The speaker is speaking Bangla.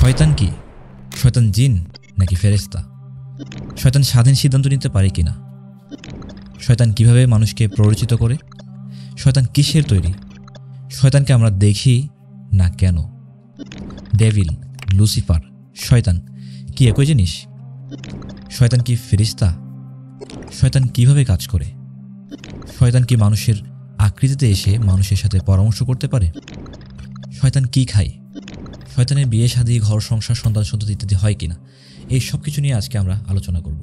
শয়তান কি? শয়তান জিন নাকি ফেরেস্তা শয়তান স্বাধীন সিদ্ধান্ত নিতে পারে কিনা? শয়তান কীভাবে মানুষকে প্ররোচিত করে? শয়তান কিসের তৈরি? শয়তানকে আমরা দেখি না কেন? ডেভিল, লুসিফার, শয়তান, কি একই জিনিস? শয়তান কি ফেরিস্তা শয়তান কীভাবে কাজ করে? শয়তান কি মানুষের আকৃতিতে এসে মানুষের সাথে পরামর্শ করতে পারে? শয়তান কি খায়? শয়তানের বিয়ে, শাদী, ঘর, সংসার সন্তান সন্ততি ইত্যাদি হয় কিনা? এই সব কিছু নিয়ে আজকে আমরা আলোচনা করব।